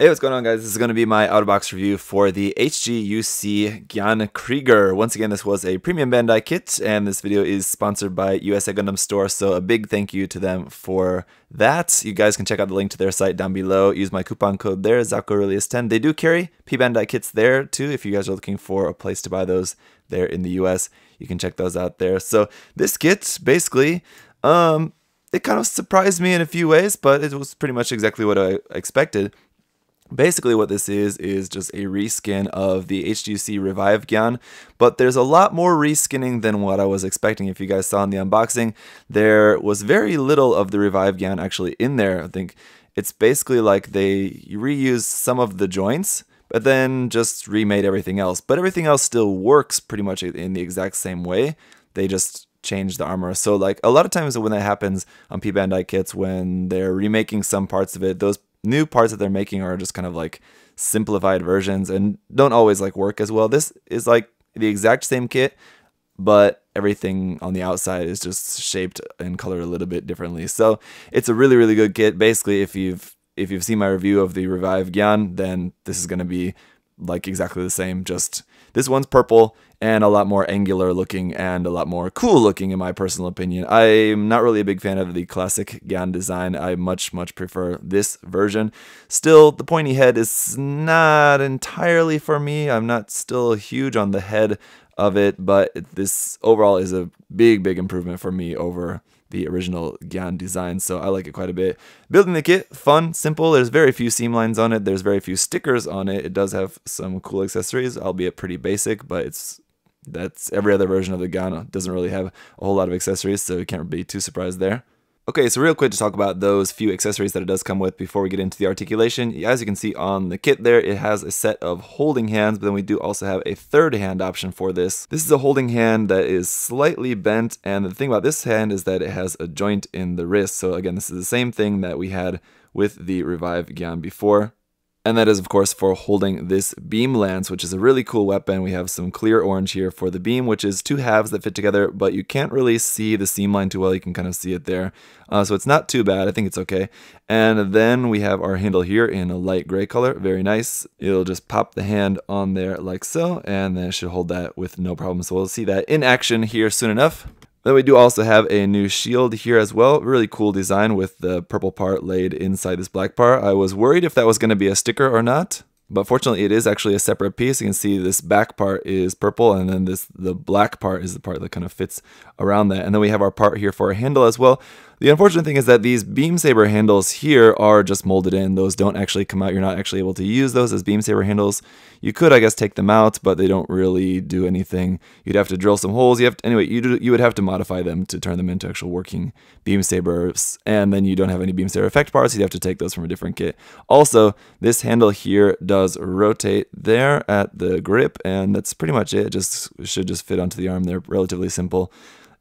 Hey, what's going on guys? This is going to be my out-of-box review for the HGUC Gyan Krieger. Once again, this was a premium Bandai kit, and this video is sponsored by USA Gundam Store, so a big thank you to them for that. You guys can check out the link to their site down below. Use my coupon code there, ZakuAurelius10. They do carry P-Bandai kits there too, if you guys are looking for a place to buy those there in the US. You can check those out there. So this kit, basically, um, it kind of surprised me in a few ways, but it was pretty much exactly what I expected. Basically what this is, is just a reskin of the HGUC Revive Gyan, but there's a lot more reskinning than what I was expecting. If you guys saw in the unboxing, there was very little of the Revive Gyan actually in there. I think it's basically like they reused some of the joints, but then just remade everything else. But everything else still works pretty much in the exact same way. They just change the armor. So like a lot of times when that happens on P Bandai kits, when they're remaking some parts of it, those new parts that they're making are just kind of like simplified versions and don't always like work as well. This is like the exact same kit, but everything on the outside is just shaped and colored a little bit differently. So it's a really, really good kit. Basically, if you've if you've seen my review of the Revive Gyan, then this is gonna be like exactly the same, just this one's purple and a lot more angular looking and a lot more cool looking in my personal opinion. I'm not really a big fan of the classic Gyan design. I much, much prefer this version. Still, the pointy head is not entirely for me. I'm not still huge on the head of it, but this overall is a big, big improvement for me over the original Gyan design, so I like it quite a bit. Building the kit, fun, simple. There's very few seam lines on it. There's very few stickers on it. It does have some cool accessories, albeit pretty basic, but it's that's every other version of the Gyan. Doesn't really have a whole lot of accessories, so you can't be too surprised there. Okay, so real quick to talk about those few accessories that it does come with before we get into the articulation. As you can see on the kit there, it has a set of holding hands, but then we do also have a third hand option for this. This is a holding hand that is slightly bent, and the thing about this hand is that it has a joint in the wrist. So again, this is the same thing that we had with the Revive Gyan before. And that is, of course, for holding this beam lance, which is a really cool weapon. We have some clear orange here for the beam, which is two halves that fit together, but you can't really see the seam line too well. You can kind of see it there. Uh, so it's not too bad. I think it's okay. And then we have our handle here in a light gray color. Very nice. It'll just pop the hand on there like so, and then it should hold that with no problem. So we'll see that in action here soon enough. Then we do also have a new shield here as well. Really cool design with the purple part laid inside this black part. I was worried if that was going to be a sticker or not. But fortunately, it is actually a separate piece. You can see this back part is purple, and then this the black part is the part that kind of fits around that. And then we have our part here for a handle as well. The unfortunate thing is that these beam saber handles here are just molded in. Those don't actually come out. You're not actually able to use those as beam saber handles. You could, I guess, take them out, but they don't really do anything. You'd have to drill some holes. You have to, anyway, you you would have to modify them to turn them into actual working beam sabers, and then you don't have any beam saber effect parts. You'd have to take those from a different kit. Also, this handle here does rotate there at the grip, and that's pretty much it. it just should just fit onto the arm. They're relatively simple.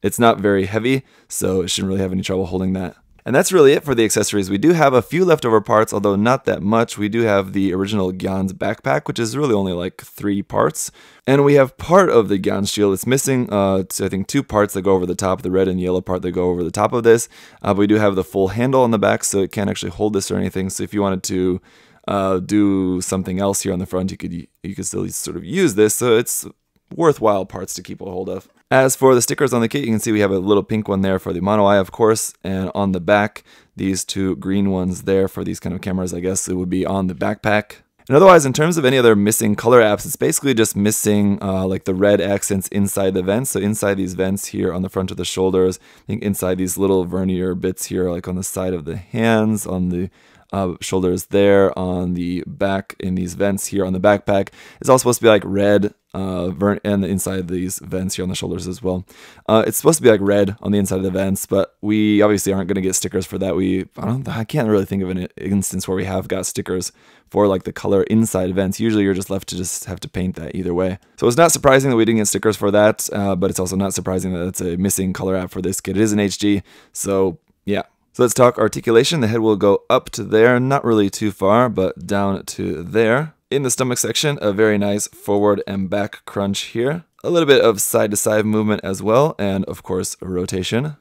It's not very heavy, so it shouldn't really have any trouble holding that. And that's really it for the accessories. We do have a few leftover parts, although not that much. We do have the original Gyan's backpack, which is really only like three parts. And we have part of the Gyan shield. It's missing, uh, I think, two parts that go over the top, the red and yellow part that go over the top of this. Uh, but we do have the full handle on the back, so it can't actually hold this or anything. So if you wanted to uh, do something else here on the front, you could you could still sort of use this. So it's worthwhile parts to keep a hold of. As for the stickers on the kit, you can see we have a little pink one there for the mono eye, of course, and on the back, these two green ones there for these kind of cameras, I guess it would be on the backpack. And otherwise, in terms of any other missing color apps, it's basically just missing uh, like the red accents inside the vents. So inside these vents here on the front of the shoulders, I think inside these little vernier bits here, like on the side of the hands, on the uh, shoulders there, on the back in these vents here on the backpack, is all supposed to be like red uh, and the inside of these vents here on the shoulders as well. Uh, it's supposed to be like red on the inside of the vents, but we obviously aren't going to get stickers for that. We I don't I can't really think of an instance where we have got stickers for like the color inside vents. Usually you're just left to just have to paint that either way. So it's not surprising that we didn't get stickers for that, uh, but it's also not surprising that it's a missing color app for this kit. It is an HG, so yeah. So let's talk articulation. The head will go up to there, not really too far, but down to there. In the stomach section, a very nice forward and back crunch here. A little bit of side to side movement as well, and of course, rotation.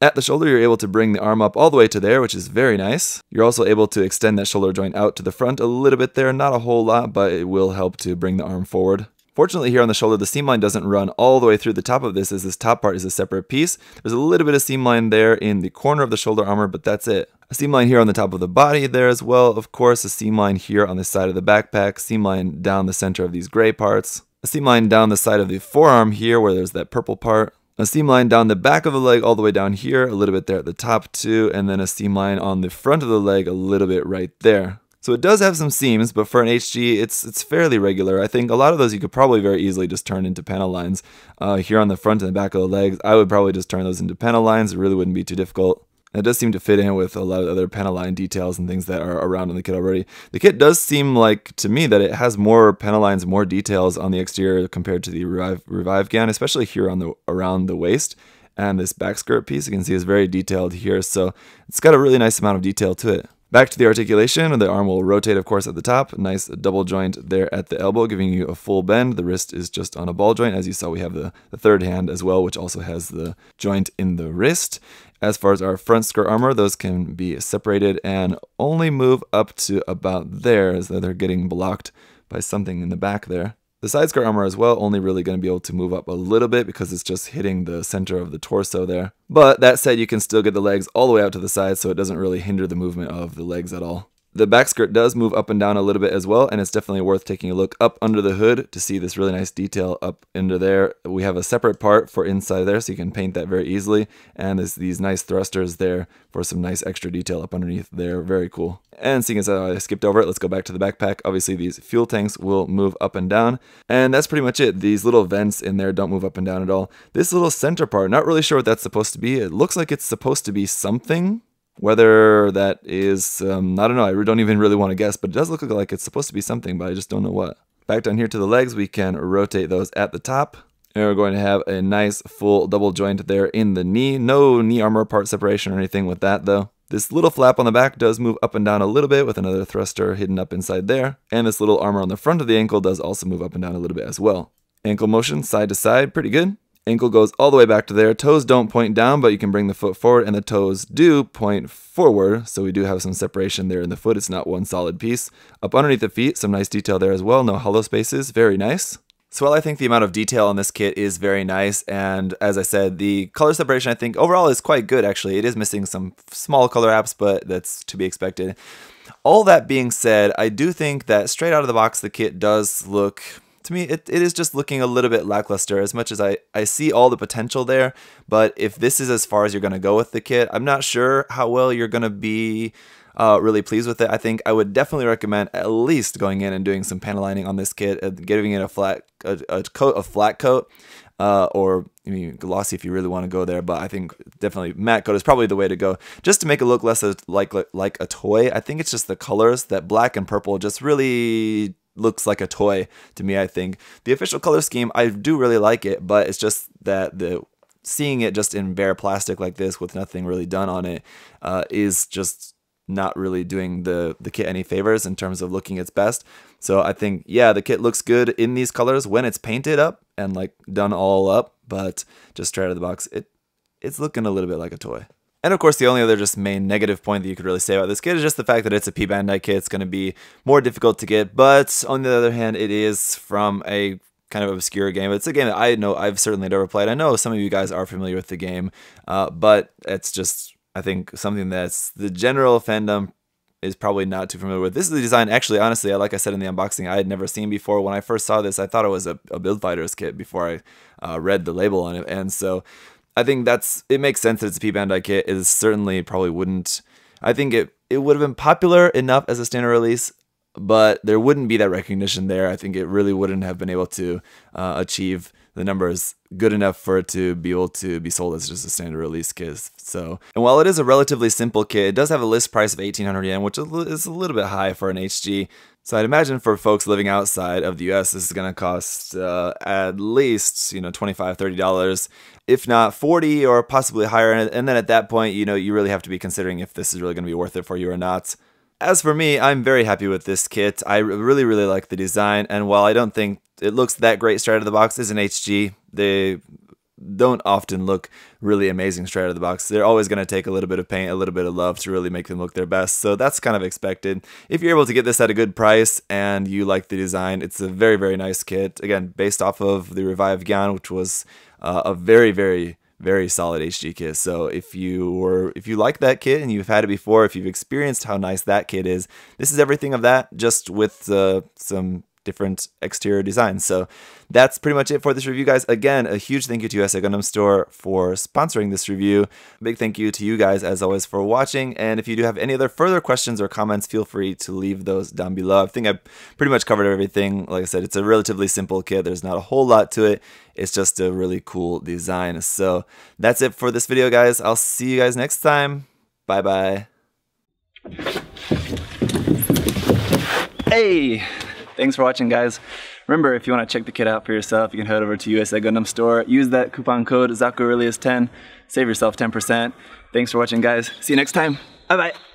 At the shoulder, you're able to bring the arm up all the way to there, which is very nice. You're also able to extend that shoulder joint out to the front a little bit there, not a whole lot, but it will help to bring the arm forward. Fortunately here on the shoulder, the seam line doesn't run all the way through the top of this as this top part is a separate piece. There's a little bit of seam line there in the corner of the shoulder armor, but that's it. A seam line here on the top of the body there as well. Of course, a seam line here on the side of the backpack, seam line down the center of these gray parts. A seam line down the side of the forearm here where there's that purple part. A seam line down the back of the leg all the way down here, a little bit there at the top too, and then a seam line on the front of the leg a little bit right there. So it does have some seams, but for an HG, it's it's fairly regular. I think a lot of those you could probably very easily just turn into panel lines. Uh, here on the front and the back of the legs, I would probably just turn those into panel lines. It really wouldn't be too difficult. It does seem to fit in with a lot of other panel line details and things that are around in the kit already. The kit does seem like, to me, that it has more panel lines, more details on the exterior compared to the Revive, Revive Gyan, especially here on the around the waist. And this back skirt piece, you can see, is very detailed here, so it's got a really nice amount of detail to it. Back to the articulation, the arm will rotate, of course, at the top. Nice double joint there at the elbow, giving you a full bend. The wrist is just on a ball joint. As you saw, we have the, the third hand as well, which also has the joint in the wrist. As far as our front skirt armor, those can be separated and only move up to about there, as though they're getting blocked by something in the back there. The side skirt armor as well, only really going to be able to move up a little bit because it's just hitting the center of the torso there. But that said, you can still get the legs all the way out to the side so it doesn't really hinder the movement of the legs at all. The back skirt does move up and down a little bit as well, and it's definitely worth taking a look up under the hood to see this really nice detail up under there. We have a separate part for inside there, so you can paint that very easily, and there's these nice thrusters there for some nice extra detail up underneath there. Very cool. And seeing as I skipped over it, let's go back to the backpack. Obviously, these fuel tanks will move up and down, and that's pretty much it. These little vents in there don't move up and down at all. This little center part, not really sure what that's supposed to be. It looks like it's supposed to be something, whether that is, um, I don't know, I don't even really want to guess, but it does look like it's supposed to be something, but I just don't know what. Back down here to the legs, we can rotate those at the top. And we're going to have a nice full double joint there in the knee. No knee armor part separation or anything with that though. This little flap on the back does move up and down a little bit with another thruster hidden up inside there. And this little armor on the front of the ankle does also move up and down a little bit as well. Ankle motion side to side, pretty good. Ankle goes all the way back to there. Toes don't point down, but you can bring the foot forward, and the toes do point forward. So we do have some separation there in the foot. It's not one solid piece. Up underneath the feet, some nice detail there as well. No hollow spaces. Very nice. So while I think the amount of detail on this kit is very nice, and as I said, the color separation I think overall is quite good actually. It is missing some small color apps, but that's to be expected. All that being said, I do think that straight out of the box the kit does look to me, it, it is just looking a little bit lackluster as much as I, I see all the potential there. But if this is as far as you're going to go with the kit, I'm not sure how well you're going to be uh, really pleased with it. I think I would definitely recommend at least going in and doing some panel lining on this kit, and giving it a flat a, a coat, a flat coat, uh, or I mean, glossy if you really want to go there. But I think definitely matte coat is probably the way to go, just to make it look less like like a toy. I think it's just the colors that black and purple just really looks like a toy to me, I think. The official color scheme, I do really like it, but it's just that the seeing it just in bare plastic like this with nothing really done on it uh, is just not really doing the the kit any favors in terms of looking its best. So I think yeah, the kit looks good in these colors when it's painted up and like done all up, but just straight out of the box, it it's looking a little bit like a toy. And of course, the only other just main negative point that you could really say about this kit is just the fact that it's a P Bandai kit. It's going to be more difficult to get, but on the other hand, it is from a kind of obscure game. It's a game that I know I've certainly never played. I know some of you guys are familiar with the game, uh, but it's just I think something that's the general fandom is probably not too familiar with. This is the design, actually, honestly, like I said in the unboxing, I had never seen before. When I first saw this, I thought it was a, a Build Fighters kit before I uh, read the label on it. And so I think that's it makes sense that it's a P Bandai kit. It certainly probably wouldn't. I think it it would have been popular enough as a standard release, but there wouldn't be that recognition there. I think it really wouldn't have been able to uh, achieve the numbers good enough for it to be able to be sold as just a standard release kit. So, and while it is a relatively simple kit, it does have a list price of 1800 yen, which is a little bit high for an HG. So I'd imagine for folks living outside of the US, this is going to cost uh, at least, you know, $25, $30, if not 40 or possibly higher. And then at that point, you know, you really have to be considering if this is really going to be worth it for you or not. As for me, I'm very happy with this kit. I really, really like the design. And while I don't think it looks that great straight out of the box, as an HG, the don't often look really amazing straight out of the box. They're always going to take a little bit of paint, a little bit of love to really make them look their best. So that's kind of expected. If you're able to get this at a good price and you like the design, it's a very, very nice kit. Again, based off of the Revive Gyan, which was uh, a very, very very solid HG kit. So if you were if you like that kit and you've had it before, if you've experienced how nice that kit is, this is everything of that just with uh, some different exterior designs. So that's pretty much it for this review, guys. Again, a huge thank you to USA Gundam Store for sponsoring this review. Big thank you to you guys, as always, for watching. And if you do have any other further questions or comments, feel free to leave those down below. I think I pretty much covered everything. Like I said, it's a relatively simple kit. There's not a whole lot to it. It's just a really cool design. So that's it for this video, guys. I'll see you guys next time. Bye-bye. Hey! Thanks for watching, guys. Remember, if you want to check the kit out for yourself, you can head over to USA Gundam Store. Use that coupon code ZAKUAurelius10. Save yourself 10%. Thanks for watching, guys. See you next time. Bye-bye.